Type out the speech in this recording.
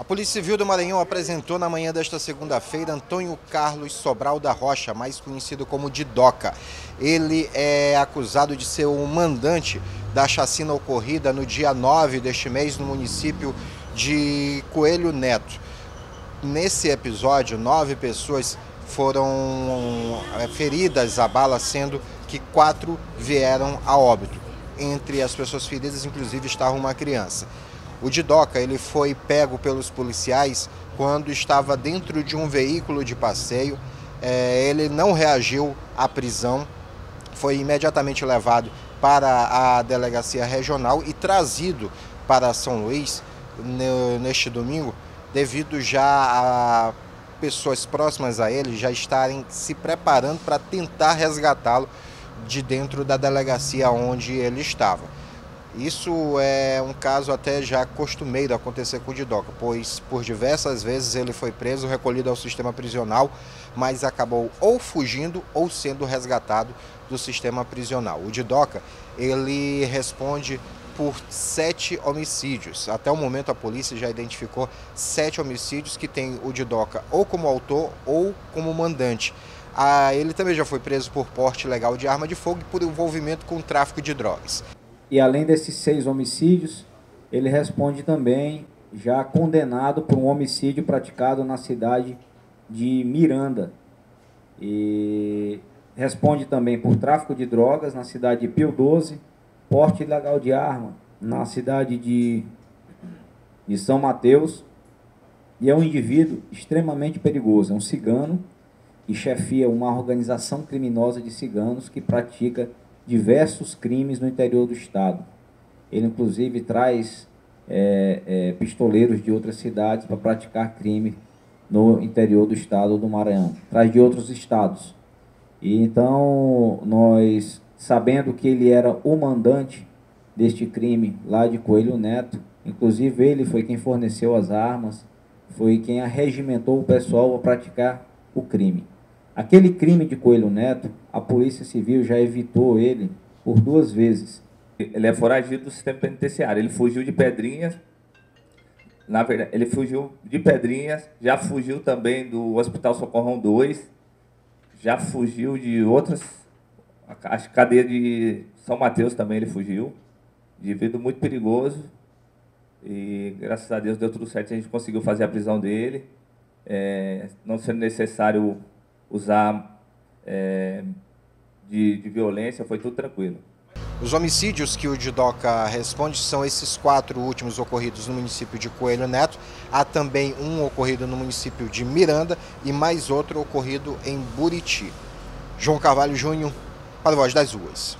A Polícia Civil do Maranhão apresentou na manhã desta segunda-feira Antônio Carlos Sobral da Rocha, mais conhecido como Didoca. Ele é acusado de ser o mandante da chacina ocorrida no dia 9 deste mês no município de Coelho Neto. Nesse episódio, nove pessoas foram é, feridas a bala, sendo que quatro vieram a óbito. Entre as pessoas feridas, inclusive, estava uma criança. O Didoca ele foi pego pelos policiais quando estava dentro de um veículo de passeio. É, ele não reagiu à prisão, foi imediatamente levado para a delegacia regional e trazido para São Luís neste domingo, devido já a pessoas próximas a ele já estarem se preparando para tentar resgatá-lo de dentro da delegacia onde ele estava. Isso é um caso até já costumeiro acontecer com o Didoca, pois por diversas vezes ele foi preso, recolhido ao sistema prisional, mas acabou ou fugindo ou sendo resgatado do sistema prisional. O Didoca, ele responde por sete homicídios. Até o momento a polícia já identificou sete homicídios que tem o Didoca ou como autor ou como mandante. Ah, ele também já foi preso por porte ilegal de arma de fogo e por envolvimento com tráfico de drogas. E além desses seis homicídios, ele responde também já condenado por um homicídio praticado na cidade de Miranda. E responde também por tráfico de drogas na cidade de Pio 12, porte ilegal de arma na cidade de, de São Mateus. E é um indivíduo extremamente perigoso, é um cigano que chefia uma organização criminosa de ciganos que pratica diversos crimes no interior do estado. Ele, inclusive, traz é, é, pistoleiros de outras cidades para praticar crime no interior do estado do Maranhão, traz de outros estados. E então, nós, sabendo que ele era o mandante deste crime lá de Coelho Neto, inclusive ele foi quem forneceu as armas, foi quem arregimentou o pessoal para praticar o crime. Aquele crime de Coelho Neto, a Polícia Civil já evitou ele por duas vezes. Ele é foragido do sistema penitenciário. Ele fugiu de Pedrinhas. Na verdade, ele fugiu de Pedrinhas, já fugiu também do Hospital Socorrão 2, já fugiu de outras. A cadeia de São Mateus também ele fugiu. Indivíduo muito perigoso. E graças a Deus deu tudo certo, a gente conseguiu fazer a prisão dele. É, não sendo necessário usar é, de, de violência, foi tudo tranquilo. Os homicídios que o Didoca responde são esses quatro últimos ocorridos no município de Coelho Neto. Há também um ocorrido no município de Miranda e mais outro ocorrido em Buriti. João Carvalho Júnior, para Voz das Ruas.